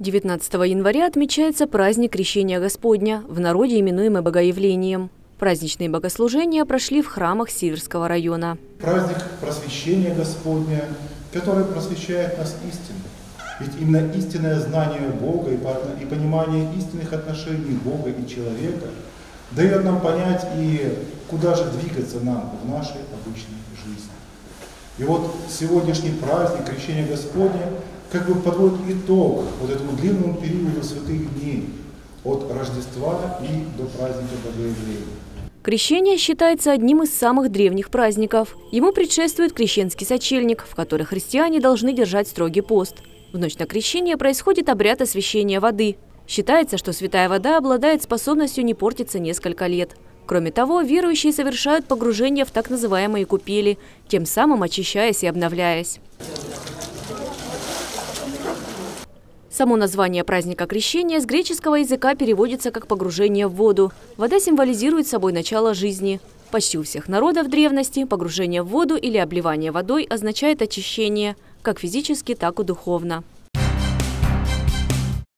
19 января отмечается праздник Крещения Господня, в народе именуемый Богоявлением. Праздничные богослужения прошли в храмах Сиверского района. Праздник просвещения Господня, который просвещает нас истину. Ведь именно истинное знание Бога и понимание истинных отношений Бога и человека дает нам понять и куда же двигаться нам в нашей обычной жизни. И вот сегодняшний праздник Крещения Господня как бы подводит итог вот этому длинному периоду святых дней от Рождества и до праздника Богоявления. Крещение считается одним из самых древних праздников. Ему предшествует крещенский сочельник, в который христиане должны держать строгий пост. В ночь на крещение происходит обряд освящения воды. Считается, что святая вода обладает способностью не портиться несколько лет. Кроме того, верующие совершают погружение в так называемые купели, тем самым очищаясь и обновляясь. Само название праздника Крещения с греческого языка переводится как «погружение в воду». Вода символизирует собой начало жизни. Почти у всех народов древности погружение в воду или обливание водой означает очищение, как физически, так и духовно.